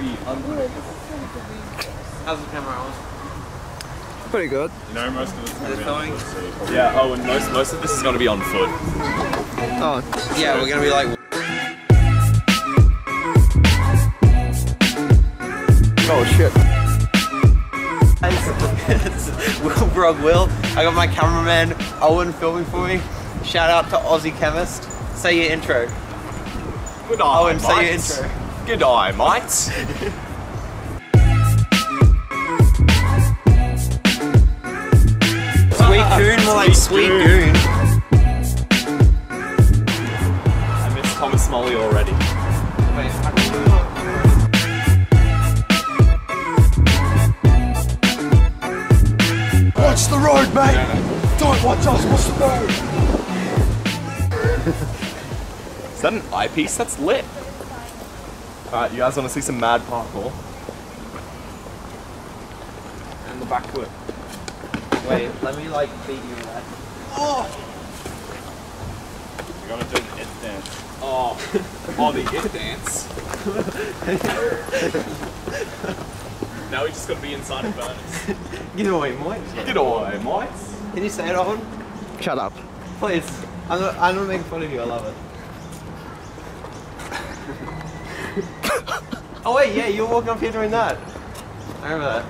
very unpredictable. How's the camera on? Pretty good. You know, most of the time. Is? Yeah. Oh, and most most of this is going to be on foot. Oh, Yeah, we're gonna be like. oh shit. Willbrog Will. I got my cameraman Owen filming for me. Shout out to Aussie Chemist. Say your intro. Good Owen, say your intro. Good eye, mates. Sweet goon, more like Sweet sweet goon. goon. I miss Thomas Smalley already. Watch the road, mate. Don't watch us. Watch the road. Is that an eyepiece? That's lit. Alright, you guys want to see some mad parkour? And the back foot. Wait, let me like beat you with that. Oh! You're gonna do the it dance. Oh, oh, the it dance. now we just gotta be inside of Burners. Get away, mate. Get away, mates. Can you say it, Owen? Shut up. Please. I'm not, I'm not making fun of you. I love it. Oh wait, yeah, you were walking up here doing that. I remember that.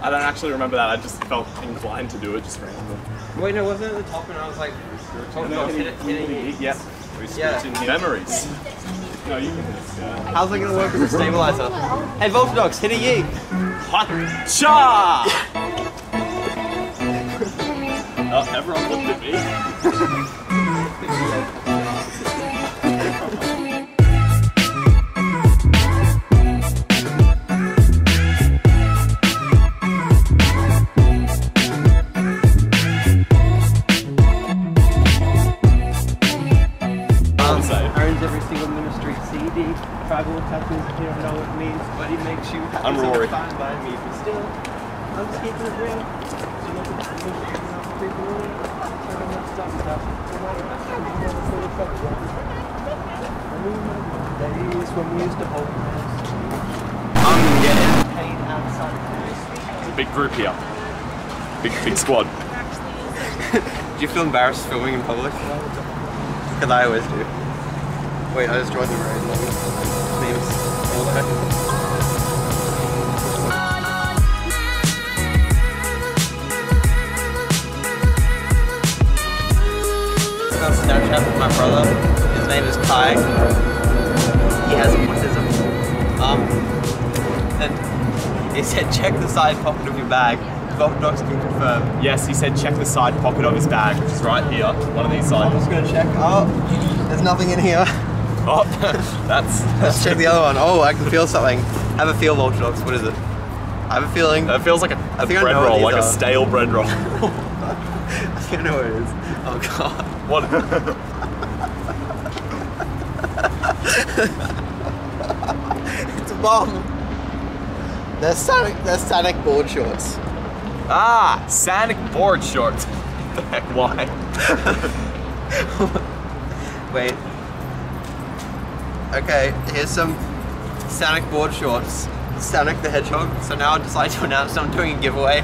I don't actually remember that. I just felt inclined to do it just randomly. Wait, no, wasn't it at the top and I was like, top dog, hit it, hit it, hit it. Yeah. Memories. No, you can this. Yeah. How's it gonna work with a stabilizer? Hey, Voltadox, hit a. Hot cha! oh, everyone looked at me. days when we used to hold. I'm getting. It's a big group here. Big, big squad. Do you feel embarrassed filming in public? Because I always do. Wait, I just joined the raid. Memes. all. On Snapchat with my brother. His name is Kai. He has autism. Um, and he said, check the side pocket of your bag. Both dogs can confirm. Yes, he said check the side pocket of his bag, which is right here. One of these sides. I'm just gonna check. Oh, there's nothing in here. Oh, that's. Let's check the other one. Oh, I can feel something. Have a feel, Vulture Dogs. What is it? I have a feeling. That feels like a, a think I bread know roll, like a stale bread roll. I think I know what it is. Oh god. What? It's a bomb. They're Sonic, they're Sonic board shorts. ah, Sonic board shorts. the heck, why? Wait. Okay, here's some Sonic board shorts. Sonic the Hedgehog. So now I'd just like to announce I'm doing a giveaway.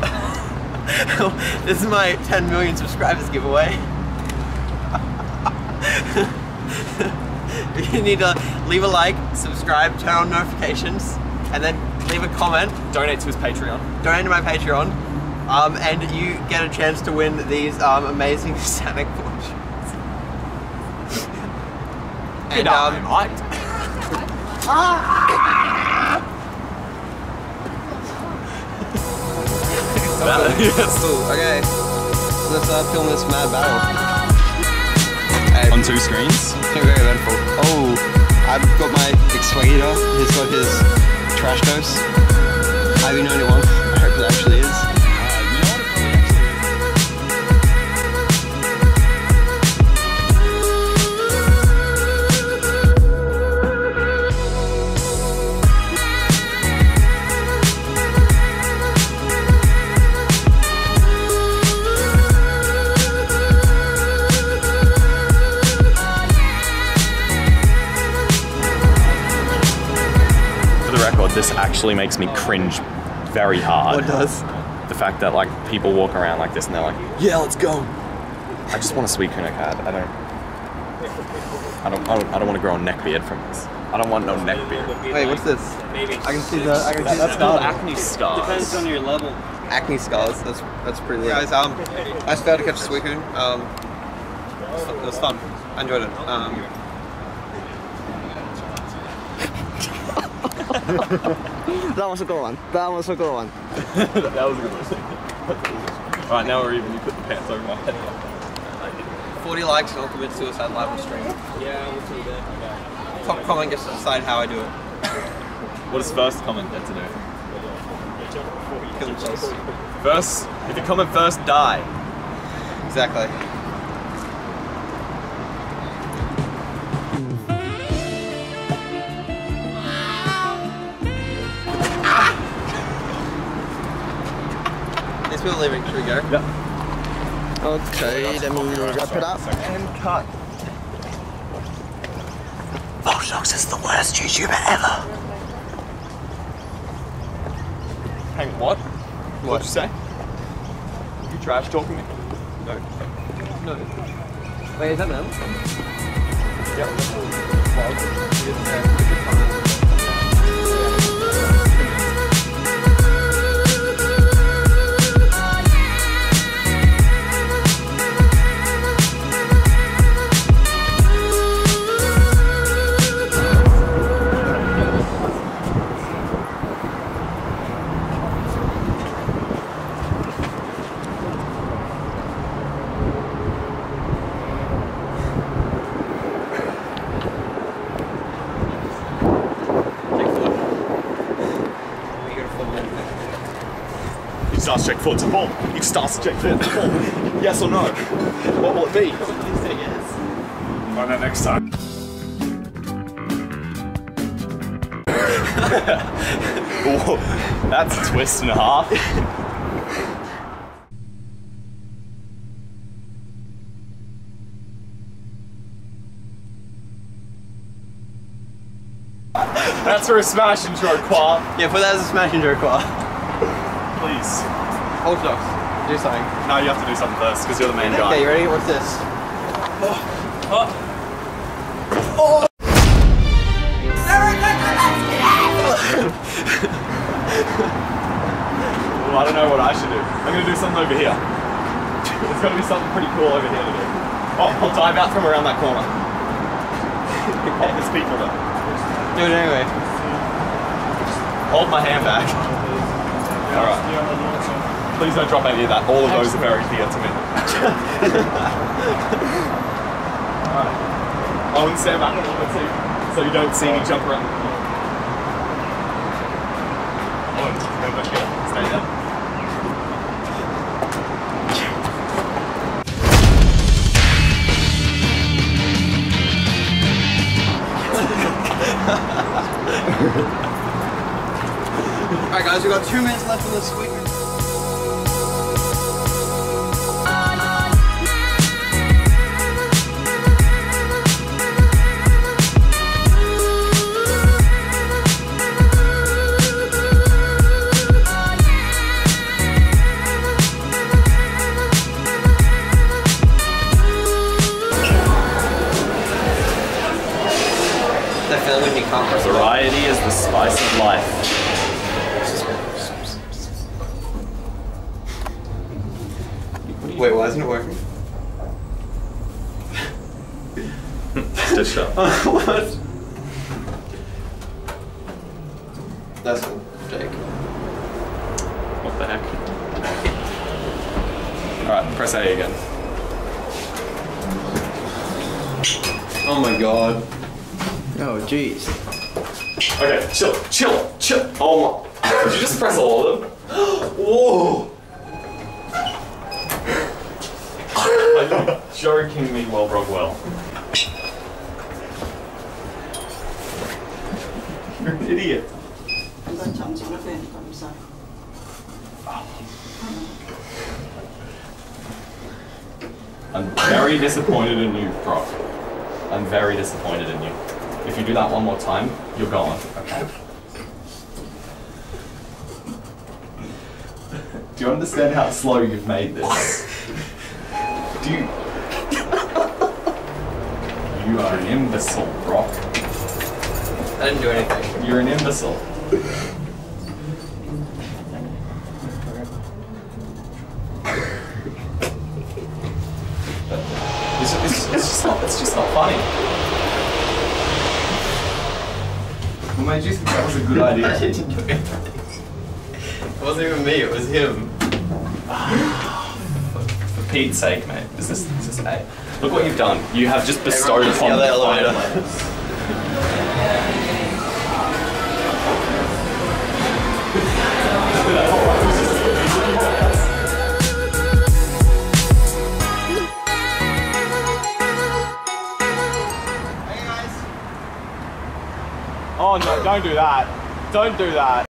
this is my 10 million subscribers giveaway. you need to leave a like, subscribe, turn on notifications, and then leave a comment Donate to his Patreon. donate to my Patreon, um, and you get a chance to win these um, amazing Sonic shorts. and um, yes. cool. Okay, let's uh, film this mad battle. Hey, On two screens. very eventful. Oh, I've got my exfoliator. He's got his trash dose. Have you known it once? This actually makes me cringe very hard. What does? The fact that like people walk around like this and they're like, Yeah, let's go. I just want a sweet Kuna card. I don't. I don't. I don't, I don't want to grow a neck beard from this. I don't want no neck beard. Wait, what's this? I can see the I can see That's the called scar. acne scars. Depends on your level. acne scars. That's that's pretty. Lit. Guys, um, I just failed to catch a Suicune. Um, it was fun. I enjoyed it. Um, That was a good one. That was a good one. that was a good one. Alright, now we're even. You put the pants over my head. 40 likes and I'll commit suicide live on stream. Yeah, we'll do that. Top comment gets to decide how I do it. What does first comment get to do? Kill. First, if you comment first, die. Exactly. These people leaving. Should we go? Okay, then we wrap it up. And cut. Volshox is the worst YouTuber ever. Hang what? What'd you say? You trash talking me? No. No. Wait, is that them? You start to check forward to the ball. You start to check forward to the. Yes or no? What will it be? Please say yes. Find out next time. Whoa, that's a twist and a half. That's for a smash intro, Khoa. Yeah, put that as a smashing joke. Khoa. Please. Hold dogs. Do something. No, you have to do something first because you're the main guy. Okay, you ready? What's this? Oh. oh! Oh! Well, I don't know what I should do. I'm gonna do something over here. There's gotta be something pretty cool over here to do. Oh, I'll dive out from around that corner. oh, there's people there. Do it anyway. Hold my hand back. Alright. Please don't drop any of that. All of those are very dear to me. Alright. Oh, and stand back a little bit too, so you don't see me jump around. Oh, and go back here. Stay there. Alright guys, we've got two minutes left in this week. That feeling when you can't press. Variety is the spice of life. Wait, why isn't it working? Stitched up. what? That's cool, Jake. What the heck? Alright, press A again. Oh my god. Oh, jeez. Okay, chill, chill, chill. Oh my. Did you just press all of them? Whoa! Are you joking me, well, Brogwell? You're an idiot. I'm very disappointed in you, Brock. I'm very disappointed in you. If you do that one more time, you're gone. Okay. Do you understand how slow you've made this? Do you? You are an imbecile, Brock. I didn't do anything. You're an imbecile. it's, it's, it's, just not, it's just not funny. What made you think that was a good I idea? didn't do anything. It wasn't even me, it was him. For Pete's sake, mate. Is this, is this A? Look what you've done. You have just bestowed Everyone use the upon the elevator. Oh no, don't do that. Don't do that.